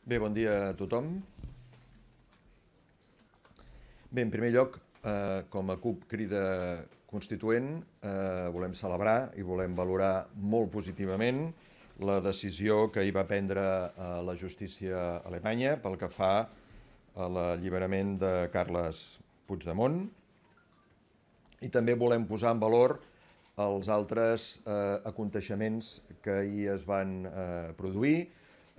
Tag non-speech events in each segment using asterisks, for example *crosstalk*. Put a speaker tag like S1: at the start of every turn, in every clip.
S1: Bé, bon dia a tothom. Bé, en primer lloc, eh, com a CUP Crida Constituent, eh, volem celebrar i volem valorar molt positivament la decisió que hi va prendre eh, la justícia alemanya pel que fa a l'alliberament de Carles Puigdemont i també volem posar en valor els altres eh, aconteixements que hi es van eh, produir,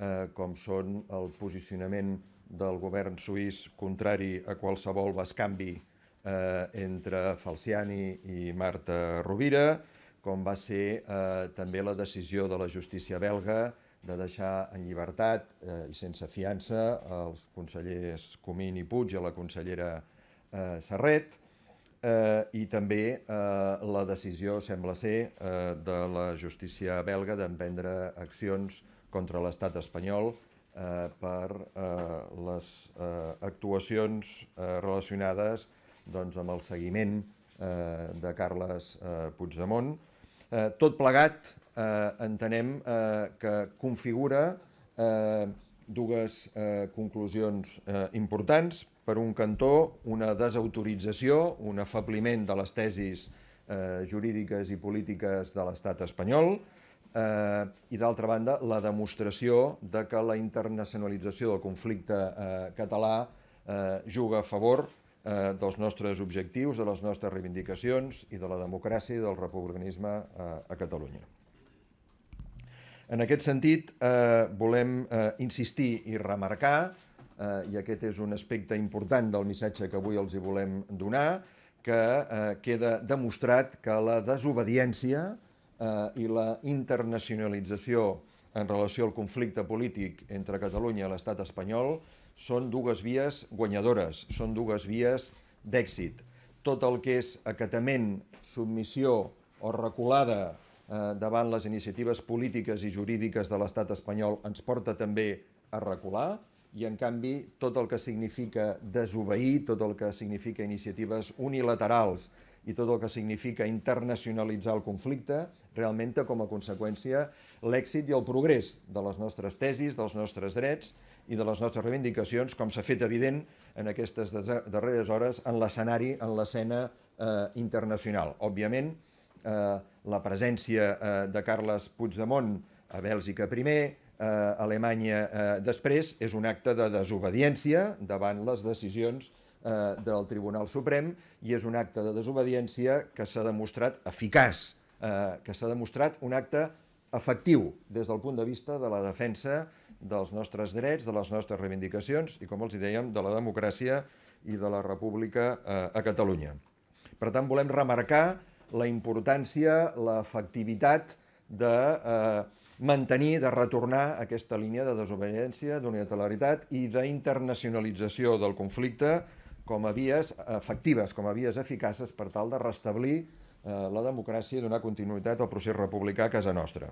S1: eh, com són el posicionament del govern suís contrari a qualsevol bascanvi eh, entre Falciani i Marta Rovira, com va ser eh, també la decisió de la justícia belga de deixar en llibertat eh, i sense fiança els consellers Comín i Puig i la consellera eh, Serret, eh, i també eh, la decisió, sembla ser, eh, de la justícia belga d'emprendre accions contra l'estat espanyol eh, per eh, les eh, actuacions eh, relacionades doncs, amb el seguiment eh, de Carles eh, Puigdemont. Eh, tot plegat eh, entenem eh, que configura eh, dues eh, conclusions eh, importants. Per un cantó, una desautorització, un afabliment de les tesis eh, jurídiques i polítiques de l'estat espanyol, i d'altra banda, la demostració de que la internacionalització del conflicte eh, català eh, juga a favor eh, dels nostres objectius, de les nostres reivindicacions i de la democràcia i del republicanisme eh, a Catalunya. En aquest sentit, eh, volem eh, insistir i remarcar, eh, i aquest és un aspecte important del missatge que avui els hi volem donar, que eh, queda demostrat que la desobediència eh, i la internacionalització en relació al conflicte polític entre Catalunya i l'estat espanyol són dues vies guanyadores, són dues vies d'èxit. Tot el que és acatament, submissió o reculada eh, davant les iniciatives polítiques i jurídiques de l'estat espanyol ens porta també a recular i, en canvi, tot el que significa desobeir, tot el que significa iniciatives unilaterals i tot el que significa internacionalitzar el conflicte, realment té com a conseqüència l'èxit i el progrés de les nostres tesis, dels nostres drets i de les nostres reivindicacions, com s'ha fet evident en aquestes darreres hores en l'escenari, en l'escena eh, internacional. Òbviament, eh, la presència eh, de Carles Puigdemont a Bèlgica primer, eh, Alemanya eh, després, és un acte de desobediència davant les decisions eh, del Tribunal Suprem i és un acte de desobediència que s'ha demostrat eficaç, eh, que s'ha demostrat un acte efectiu des del punt de vista de la defensa dels nostres drets, de les nostres reivindicacions i, com els dèiem, de la democràcia i de la república eh, a Catalunya. Per tant, volem remarcar la importància, l'efectivitat de eh, mantenir, de retornar aquesta línia de desobediència, d'unilateralitat i d'internacionalització del conflicte com a vies efectives, com a vies eficaces per tal de restablir eh, la democràcia i donar continuïtat al procés republicà a casa nostra.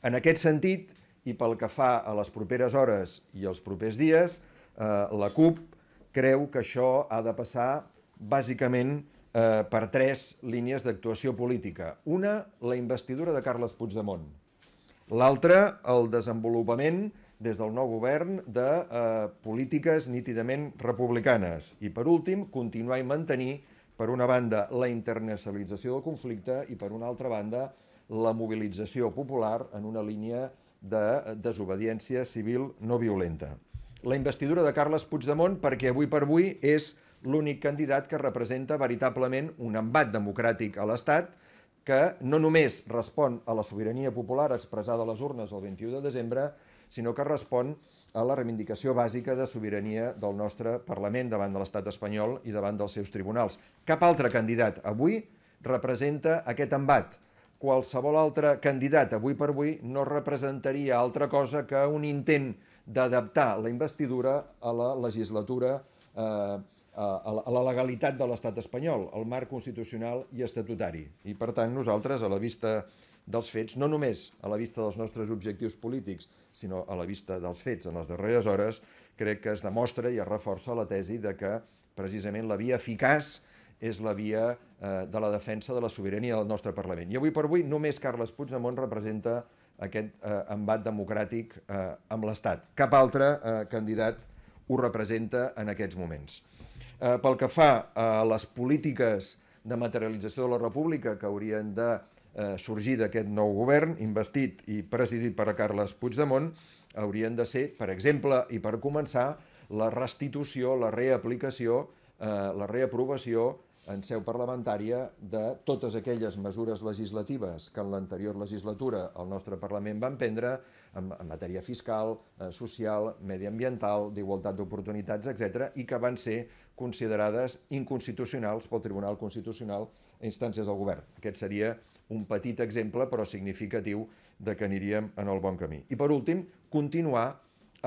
S1: En aquest sentit, i pel que fa a les properes hores i els propers dies, eh, la CUP creu que això ha de passar bàsicament eh, per tres línies d'actuació política. Una, la investidura de Carles Puigdemont. L'altra, el desenvolupament des del nou govern de eh, polítiques nítidament republicanes. I, per últim, continuar i mantenir, per una banda, la internacionalització del conflicte i, per una altra banda, la mobilització popular en una línia de desobediència civil no violenta. La investidura de Carles Puigdemont perquè avui per avui és l'únic candidat que representa veritablement un embat democràtic a l'Estat que no només respon a la sobirania popular expressada a les urnes el 21 de desembre, sinó que respon a la reivindicació bàsica de sobirania del nostre Parlament davant de l'estat espanyol i davant dels seus tribunals. Cap altre candidat avui representa aquest embat. Qualsevol altre candidat avui per avui no representaria altra cosa que un intent d'adaptar la investidura a la legislatura eh, a la legalitat de l'estat espanyol, al marc constitucional i estatutari. I, per tant, nosaltres, a la vista dels fets, no només a la vista dels nostres objectius polítics, sinó a la vista dels fets en les darreres hores, crec que es demostra i es reforça la tesi de que precisament la via eficaç és la via eh, de la defensa de la sobirania del nostre Parlament. I avui per avui només Carles Puigdemont representa aquest eh, embat democràtic eh, amb l'Estat. Cap altre eh, candidat ho representa en aquests moments. Eh, pel que fa a les polítiques de materialització de la república que haurien de eh, sorgir d'aquest nou govern, investit i presidit per a Carles Puigdemont, haurien de ser, per exemple, i per començar, la restitució, la reaplicació, eh, la reaprovació en seu parlamentària de totes aquelles mesures legislatives que en l'anterior legislatura el nostre Parlament van prendre en, en matèria fiscal, eh, social, mediambiental, d'igualtat d'oportunitats, etc i que van ser considerades inconstitucionals pel Tribunal Constitucional a instàncies del govern. Aquest seria un petit exemple, però significatiu, de que aniríem en el bon camí. I per últim, continuar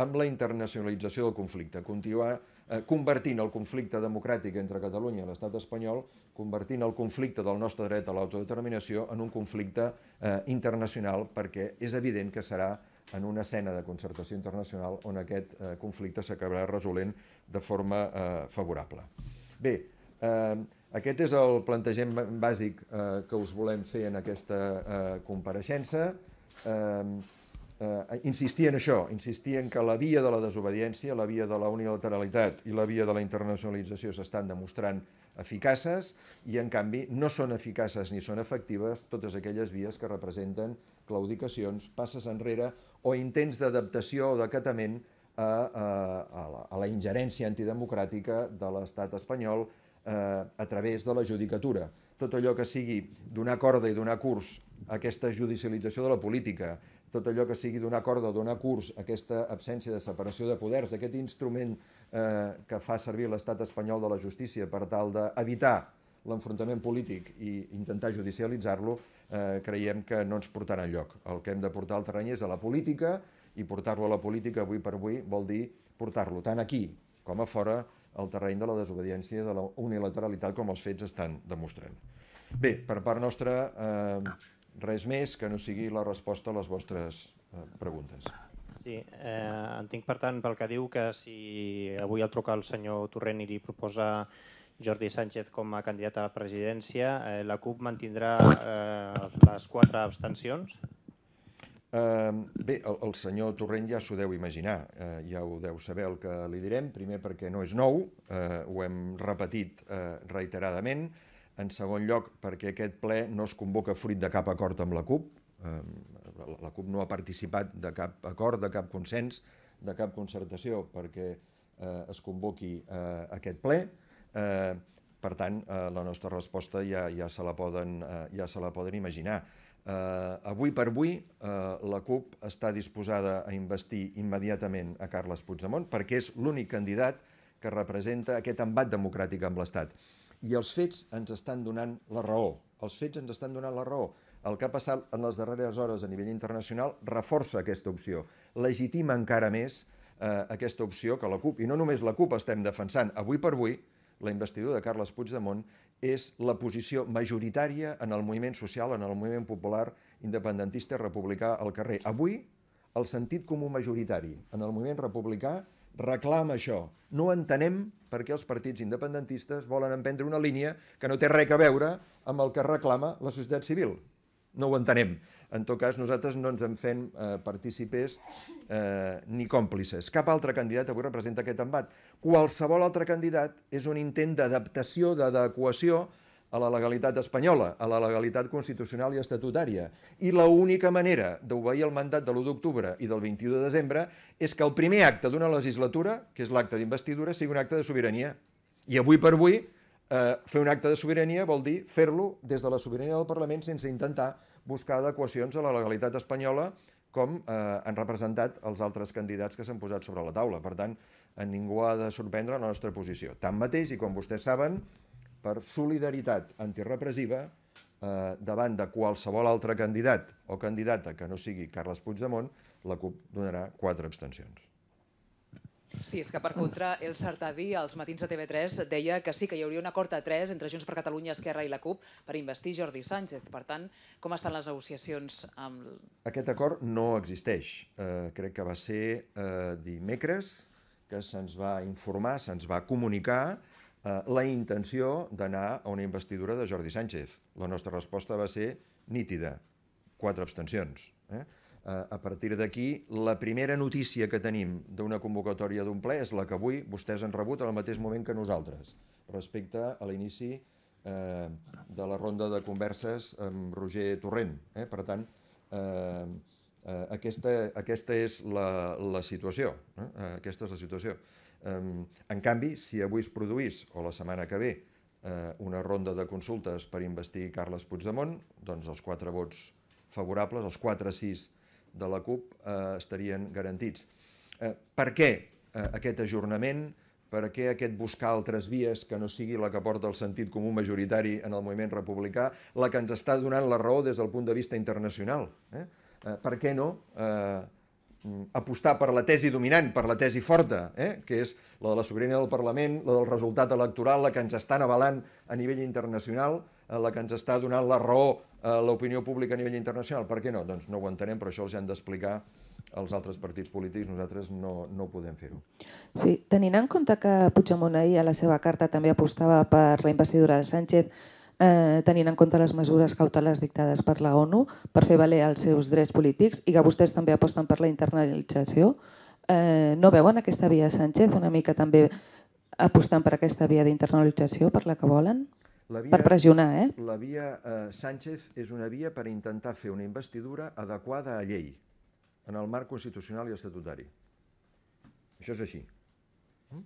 S1: amb la internacionalització del conflicte, continuar eh, convertint el conflicte democràtic entre Catalunya i l'estat espanyol, convertint el conflicte del nostre dret a l'autodeterminació en un conflicte eh, internacional, perquè és evident que serà en una escena de concertació internacional on aquest eh, conflicte s'acabarà resolent de forma eh, favorable. Bé, eh, aquest és el plantejament bàsic eh, que us volem fer en aquesta eh, compareixença. Eh, eh, insistir en això, insistir en que la via de la desobediència, la via de la unilateralitat i la via de la internacionalització s'estan demostrant eficaces i, en canvi, no són eficaces ni són efectives totes aquelles vies que representen claudicacions, passes enrere o intents d'adaptació o d'acatament a, a, a, la, a la ingerència antidemocràtica de l'estat espanyol eh, a través de la judicatura. Tot allò que sigui donar corda i donar curs a aquesta judicialització de la política, tot allò que sigui donar corda, donar curs a aquesta absència de separació de poders, aquest instrument eh, que fa servir l'estat espanyol de la justícia per tal d'evitar l'enfrontament polític i intentar judicialitzar-lo, eh, creiem que no ens portarà enlloc. El que hem de portar al terreny és a la política i portar-lo a la política avui per avui vol dir portar-lo tant aquí com a fora al terreny de la desobediència de la unilateralitat com els fets estan demostrant. Bé, per part nostra, eh, res més que no sigui la resposta a les vostres eh, preguntes.
S2: Sí, eh, entenc per tant pel que diu que si avui el truca el senyor Torrent i li proposa Jordi Sánchez com a candidat a la presidència, eh, la CUP mantindrà eh, les quatre abstencions?
S1: Eh, bé, el, el senyor Torrent ja s'ho deu imaginar, eh, ja ho deu saber el que li direm, primer perquè no és nou, eh, ho hem repetit eh, reiteradament, en segon lloc, perquè aquest ple no es convoca fruit de cap acord amb la CUP. La CUP no ha participat de cap acord, de cap consens, de cap concertació perquè eh, es convoqui eh, aquest ple. Eh, per tant, eh, la nostra resposta ja, ja, se la poden, eh, ja se la poden imaginar. Eh, avui per avui, eh, la CUP està disposada a investir immediatament a Carles Puigdemont perquè és l'únic candidat que representa aquest embat democràtic amb l'Estat. I els fets ens estan donant la raó. Els fets ens estan donant la raó. El que ha passat en les darreres hores a nivell internacional reforça aquesta opció, legitima encara més eh, aquesta opció que la CUP, i no només la CUP estem defensant, avui per avui, la investidura de Carles Puigdemont és la posició majoritària en el moviment social, en el moviment popular independentista republicà al carrer. Avui, el sentit comú majoritari en el moviment republicà reclama això. No entenem per què els partits independentistes volen emprendre una línia que no té res a veure amb el que reclama la societat civil. No ho entenem. En tot cas, nosaltres no ens en fem eh, partícipes eh, ni còmplices. Cap altre candidat avui representa aquest embat. Qualsevol altre candidat és un intent d'adaptació, d'adequació a la legalitat espanyola, a la legalitat constitucional i estatutària. I l'única manera d'obeir el mandat de l'1 d'octubre i del 21 de desembre és que el primer acte d'una legislatura, que és l'acte d'investidura, sigui un acte de sobirania. I avui per avui, eh, fer un acte de sobirania vol dir fer-lo des de la sobirania del Parlament sense intentar buscar adequacions a la legalitat espanyola com eh, han representat els altres candidats que s'han posat sobre la taula. Per tant, a ningú ha de sorprendre la nostra posició. Tanmateix, i com vostès saben, per solidaritat antirepressiva eh, davant de qualsevol altre candidat o candidata que no sigui Carles Puigdemont, la CUP donarà quatre abstencions.
S3: Sí, és que per contra el Sartadí als matins de TV3 deia que sí, que hi hauria un acord a tres entre Junts per Catalunya, Esquerra i la CUP per investir Jordi Sánchez. Per tant, com estan les negociacions amb...
S1: Aquest acord no existeix. Eh, crec que va ser eh, dimecres que se'ns va informar, se'ns va comunicar eh, la intenció d'anar a una investidura de Jordi Sánchez. La nostra resposta va ser nítida, quatre abstencions. Eh? A partir d'aquí, la primera notícia que tenim d'una convocatòria d'un ple és la que avui vostès han rebut al mateix moment que nosaltres, respecte a l'inici eh, de la ronda de converses amb Roger Torrent. Eh? Per tant, eh, eh, aquesta, aquesta és la, la situació. Eh? Aquesta és la situació. Eh, en canvi, si avui es produís, o la setmana que ve, eh, una ronda de consultes per investir Carles Puigdemont, doncs els quatre vots favorables, els 4-6 de la CUP, eh, estarien garantits. Eh, per què eh, aquest ajornament? Per què aquest buscar altres vies que no sigui la que porta el sentit comú majoritari en el moviment republicà, la que ens està donant la raó des del punt de vista internacional? Eh? Eh, per què no eh, apostar per la tesi dominant, per la tesi forta, eh? que és la de la sobirania del Parlament, la del resultat electoral, la que ens estan avalant a nivell internacional, eh, la que ens està donant la raó a l'opinió pública a nivell internacional. Per què no? Doncs no ho entenem, però això els han d'explicar els altres partits polítics, nosaltres no, no podem fer-ho.
S4: Sí, tenint en compte que Puigdemont ahir a la seva carta també apostava per la investidura de Sánchez, eh, tenint en compte les mesures cautelars dictades per la ONU per fer valer els seus drets polítics i que vostès també aposten per la internalització, eh, no veuen aquesta via Sánchez una mica també apostant per aquesta via d'internalització per la que volen? La via, per pressionar, eh?
S1: La via eh, Sánchez és una via per intentar fer una investidura adequada a llei en el marc constitucional i estatutari. Això és així. Mm?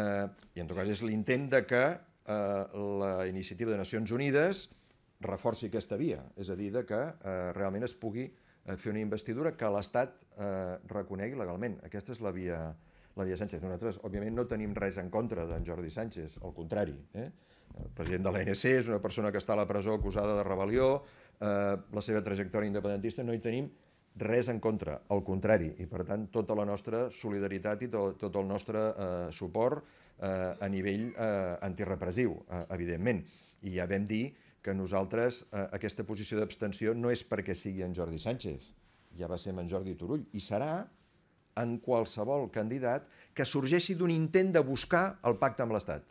S1: Eh, I en tot cas és l'intent de que eh, la iniciativa de Nacions Unides reforci aquesta via, és a dir, de que eh, realment es pugui eh, fer una investidura que l'Estat eh, reconegui legalment. Aquesta és la via, la via Sánchez. Nosaltres, òbviament, no tenim res en contra d'en Jordi Sánchez, al contrari. Eh? El president de l'ANC és una persona que està a la presó acusada de rebel·lió, eh, la seva trajectòria independentista, no hi tenim res en contra, al contrari, i per tant tota la nostra solidaritat i tot, el nostre eh, suport eh, a nivell eh, antirepressiu, eh, evidentment. I ja vam dir que nosaltres eh, aquesta posició d'abstenció no és perquè sigui en Jordi Sánchez, ja va ser en Jordi Turull, i serà en qualsevol candidat que sorgeixi d'un intent de buscar el pacte amb l'Estat,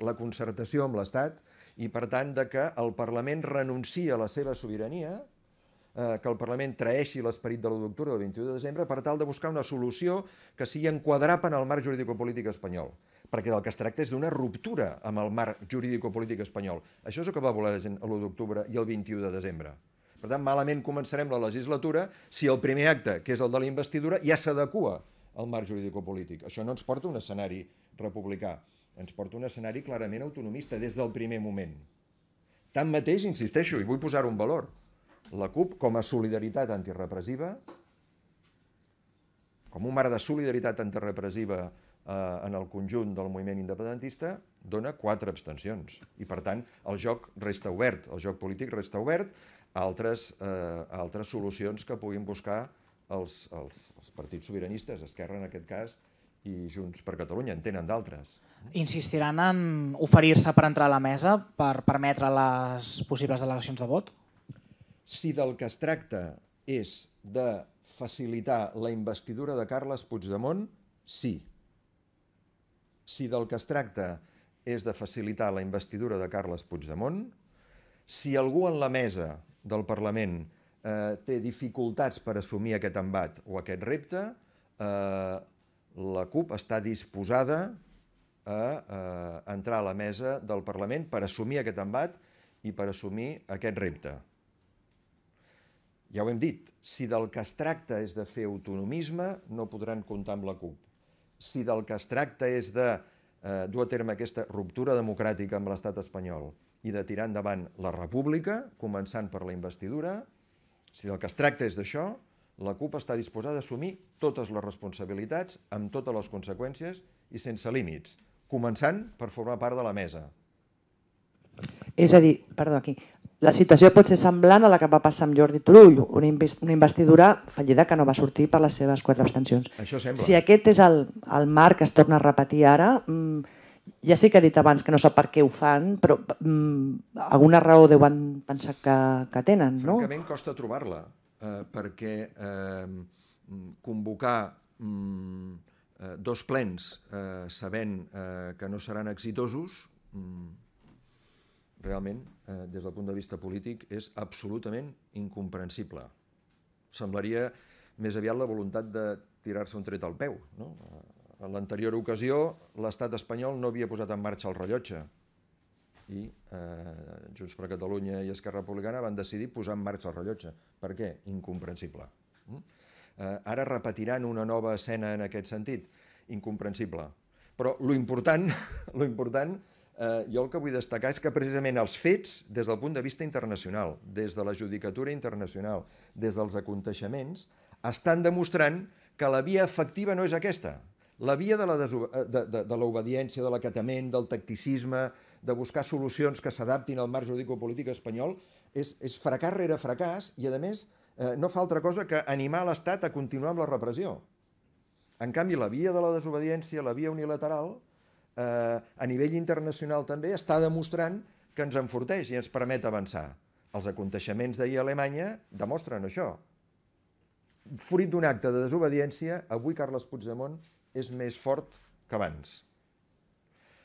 S1: la concertació amb l'Estat, i per tant de que el Parlament renuncia a la seva sobirania, que el Parlament traeixi l'esperit de l'1 d'octubre del 21 de desembre per tal de buscar una solució que sigui enquadrable en el marc jurídico-polític espanyol. Perquè del que es tracta és d'una ruptura amb el marc jurídico-polític espanyol. Això és el que va voler la gent l'1 d'octubre i el 21 de desembre. Per tant, malament començarem la legislatura si el primer acte, que és el de la investidura, ja s'adequa al marc jurídico-polític. Això no ens porta un escenari republicà, ens porta un escenari clarament autonomista des del primer moment. Tanmateix, insisteixo, i vull posar un valor, la CUP com a solidaritat antirepressiva, com un marc de solidaritat antirepressiva eh, en el conjunt del moviment independentista, dona quatre abstencions. I, per tant, el joc resta obert, el joc polític resta obert a altres, eh, a altres solucions que puguin buscar els, els, els partits sobiranistes, Esquerra en aquest cas, i Junts per Catalunya, en tenen d'altres.
S5: Insistiran en oferir-se per entrar a la mesa per permetre les possibles delegacions de vot?
S1: Si del que es tracta és de facilitar la investidura de Carles Puigdemont, sí. Si del que es tracta és de facilitar la investidura de Carles Puigdemont, si algú en la mesa del Parlament eh, té dificultats per assumir aquest embat o aquest repte, eh, la CUP està disposada a, eh, entrar a la mesa del Parlament per assumir aquest embat i per assumir aquest repte ja ho hem dit, si del que es tracta és de fer autonomisme, no podran comptar amb la CUP. Si del que es tracta és de eh, dur a terme aquesta ruptura democràtica amb l'estat espanyol i de tirar endavant la república, començant per la investidura, si del que es tracta és d'això, la CUP està disposada a assumir totes les responsabilitats amb totes les conseqüències i sense límits, començant per formar part de la mesa.
S4: És a dir, perdó, aquí, la situació pot ser semblant a la que va passar amb Jordi Turull, una investidura fallida que no va sortir per les seves quatre abstencions.
S1: Això sembla.
S4: Si aquest és el, el marc que es torna a repetir ara, mmm, ja sé que he dit abans que no sap per què ho fan, però mmm, alguna raó deuen pensar que, que tenen, no?
S1: Francament costa trobar-la, eh, perquè eh, convocar mm, eh, dos plens eh, sabent eh, que no seran exitosos mm, realment, eh, des del punt de vista polític, és absolutament incomprensible. Semblaria més aviat la voluntat de tirar-se un tret al peu. No? En l'anterior ocasió, l'estat espanyol no havia posat en marxa el rellotge i eh, Junts per Catalunya i Esquerra Republicana van decidir posar en marxa el rellotge. Per què? Incomprensible. Mm? Eh, ara repetiran una nova escena en aquest sentit? Incomprensible. Però lo important, *laughs* lo important eh, jo el que vull destacar és que precisament els fets, des del punt de vista internacional, des de la judicatura internacional, des dels aconteixements, estan demostrant que la via efectiva no és aquesta. La via de l'obediència, de, de, de l'acatament, del tacticisme, de buscar solucions que s'adaptin al marc jurídico-polític espanyol, és, és fracàs rere fracàs i, a més, eh, no fa altra cosa que animar l'Estat a continuar amb la repressió. En canvi, la via de la desobediència, la via unilateral, eh, a nivell internacional també, està demostrant que ens enforteix i ens permet avançar. Els aconteixements d'ahir a Alemanya demostren això. Fruit d'un acte de desobediència, avui Carles Puigdemont és més fort que abans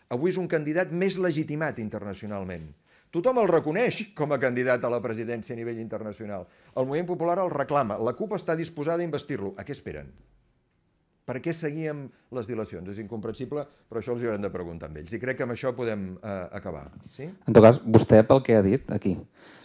S1: avui és un candidat més legitimat internacionalment. Tothom el reconeix com a candidat a la presidència a nivell internacional. El moviment popular el reclama. La CUP està disposada a investir-lo. A què esperen? Per què seguíem les dilacions? És incomprensible, però això els hi haurem de preguntar amb ells. I crec que amb això podem eh, acabar. Sí?
S6: En tot cas, vostè, pel que ha dit aquí,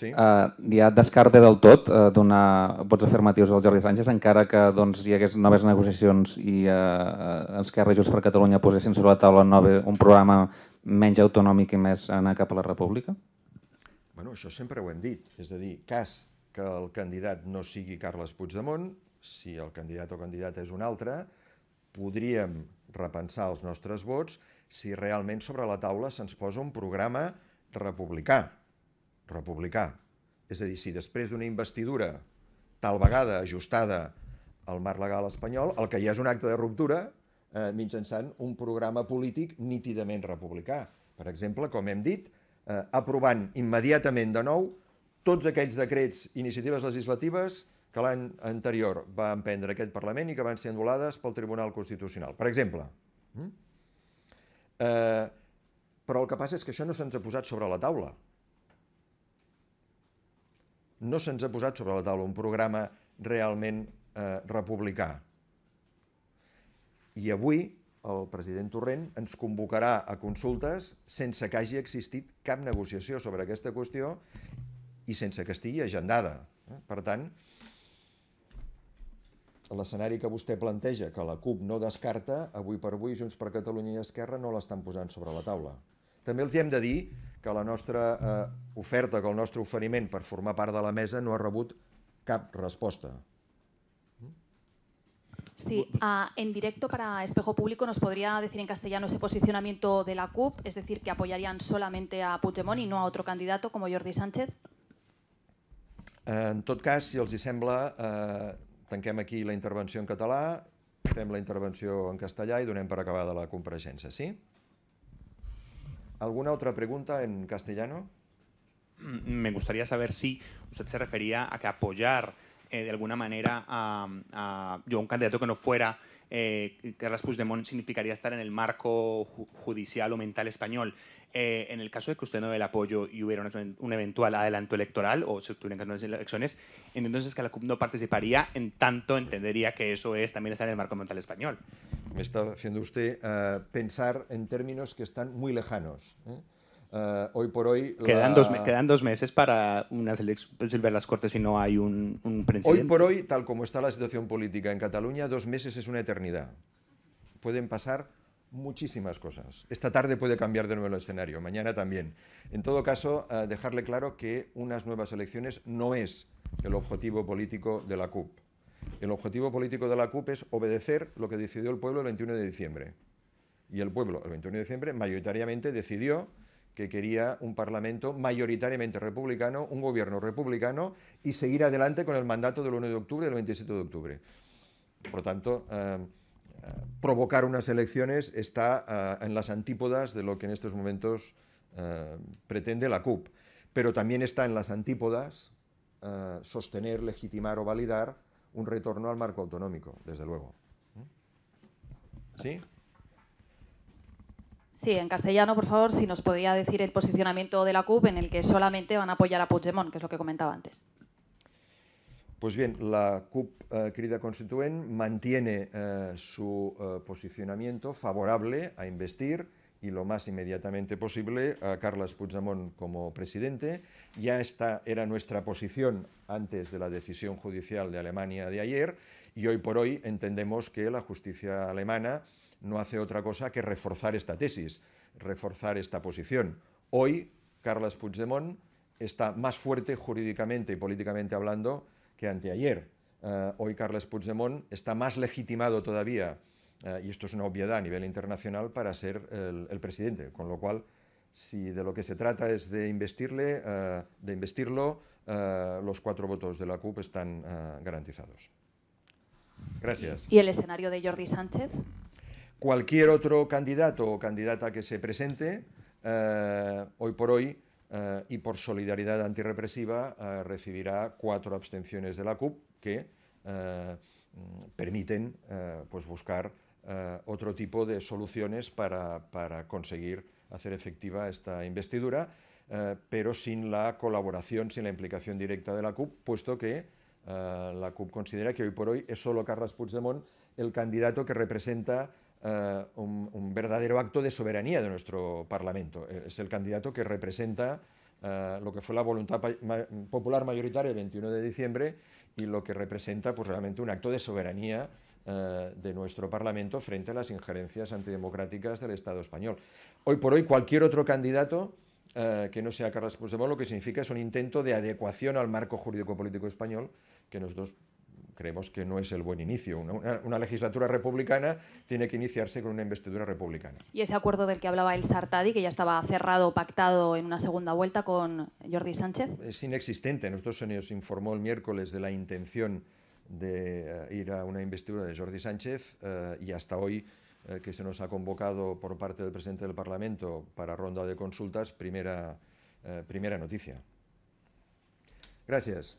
S6: sí? eh, ja descarta del tot eh, donar vots afirmatius al Jordi Sánchez, encara que doncs, hi hagués noves negociacions i eh, Esquerra i Junts per Catalunya posessin sobre la taula nove, un programa menys autonòmic i més anar cap a la república?
S1: Bueno, això sempre ho hem dit. És a dir, cas que el candidat no sigui Carles Puigdemont, si el candidat o candidata és un altre, podríem repensar els nostres vots si realment sobre la taula se'ns posa un programa republicà. Republicà. És a dir, si després d'una investidura tal vegada ajustada al marc legal espanyol, el que hi ha és un acte de ruptura eh, mitjançant un programa polític nítidament republicà. Per exemple, com hem dit, eh, aprovant immediatament de nou tots aquells decrets, iniciatives legislatives que l'any anterior va emprendre aquest Parlament i que van ser anul·lades pel Tribunal Constitucional. Per exemple, mm? eh, però el que passa és que això no se'ns ha posat sobre la taula. No se'ns ha posat sobre la taula un programa realment eh, republicà. I avui el president Torrent ens convocarà a consultes sense que hagi existit cap negociació sobre aquesta qüestió i sense que estigui agendada. Eh? Per tant, l'escenari que vostè planteja, que la CUP no descarta, avui per avui Junts per Catalunya i Esquerra no l'estan posant sobre la taula. També els hem de dir que la nostra eh, oferta, que el nostre oferiment per formar part de la mesa no ha rebut cap resposta.
S7: Sí, uh, en directo para Espejo Público nos podría decir en castellano ese posicionamiento de la CUP, es decir, que apoyarían solamente a Puigdemont y no a otro candidato como Jordi Sánchez?
S1: En tot cas, si els hi sembla, eh, tanquem aquí la intervenció en català, fem la intervenció en castellà i donem per acabada la compareixença, sí? ¿Alguna otra pregunta en castellano?
S8: Mm, me gustaría saber si usted se refería a que apoyar eh, de alguna manera a, a yo, un candidato que no fuera eh, Carles Puigdemont significaría estar en el marco judicial o mental español. Eh, en el caso de que usted no dé el apoyo y hubiera un eventual adelanto electoral o se obtuvieran unas elecciones, entonces que la CUP no participaría, en tanto entendería que eso es también estar en el marco mental español.
S1: Me está haciendo usted uh, pensar en términos que están muy lejanos. ¿eh? Uh, hoy por hoy...
S8: Quedan, la... dos, quedan dos meses para unas elecciones, ver las Cortes si no hay un, un presidente.
S1: Hoy por hoy, tal como está la situación política en Cataluña, dos meses es una eternidad. Pueden pasar muchísimas cosas. Esta tarde puede cambiar de nuevo el escenario, mañana también. En todo caso, uh, dejarle claro que unas nuevas elecciones no es el objetivo político de la CUP. El objetivo político de la CUP es obedecer lo que decidió el pueblo el 21 de diciembre. Y el pueblo, el 21 de diciembre, mayoritariamente decidió que quería un Parlamento mayoritariamente republicano, un gobierno republicano y seguir adelante con el mandato del 1 de octubre y del 27 de octubre. Por tanto, eh, provocar unas elecciones está uh, en las antípodas de lo que en estos momentos uh, pretende la CUP, pero también está en las antípodas uh, sostener, legitimar o validar un retorno al marco autonómico, desde luego. ¿Sí?
S7: Sí, en castellano, por favor, si nos podría decir el posicionamiento de la CUP en el que solamente van a apoyar a Puigdemont, que es lo que comentaba antes.
S1: Pues bien, la CUP eh, Crida Constituent mantiene eh, su eh, posicionamiento favorable a investir y lo más inmediatamente posible a Carles Puigdemont como presidente. Ya esta era nuestra posición antes de la decisión judicial de Alemania de ayer y hoy por hoy entendemos que la justicia alemana no hace otra cosa que reforzar esta tesis, reforzar esta posición. Hoy Carles Puigdemont está más fuerte jurídicamente y políticamente hablando que anteayer. Uh, hoy Carles Puigdemont está más legitimado todavía, uh, y esto es una obviedad a nivel internacional, para ser el, el, presidente. Con lo cual, si de lo que se trata es de investirle, uh, de investirlo, los cuatro votos de la CUP están garantizados. Gracias.
S7: ¿Y el escenario de Jordi Sánchez?
S1: Cualquier otro candidato o candidata que se presente, hoy por hoy, eh, y por solidaridad antirrepresiva eh, recibirá cuatro abstenciones de la CUP que eh, permiten pues buscar otro tipo de soluciones para, para, conseguir hacer efectiva esta investidura, pero sin la colaboración, sin la implicación directa de la CUP, puesto que la CUP considera que hoy por hoy es solo Carles Puigdemont el candidato que representa Uh, un, verdadero acto de soberanía de nuestro Parlamento. Eh, es el candidato que representa uh, lo que fue la voluntad popular mayoritaria el 21 de diciembre y lo que representa pues, realmente un acto de soberanía de nuestro Parlamento frente a las injerencias antidemocráticas del Estado español. Hoy por hoy cualquier otro candidato que no sea Carles Puigdemont lo que significa es un intento de adecuación al marco jurídico-político español que nosotros creemos que no es el buen inicio. Una, una, legislatura republicana tiene que iniciarse con una investidura republicana.
S7: ¿Y ese acuerdo del que hablaba el Sartadi, que ya estaba cerrado, pactado en una segunda vuelta con Jordi Sánchez?
S1: Es inexistente. Nosotros se nos informó el miércoles de la intención de uh, ir a una investidura de Jordi Sánchez uh, y hasta hoy uh, que se nos ha convocado por parte del presidente del Parlamento para ronda de consultas, primera, primera noticia. Gracias.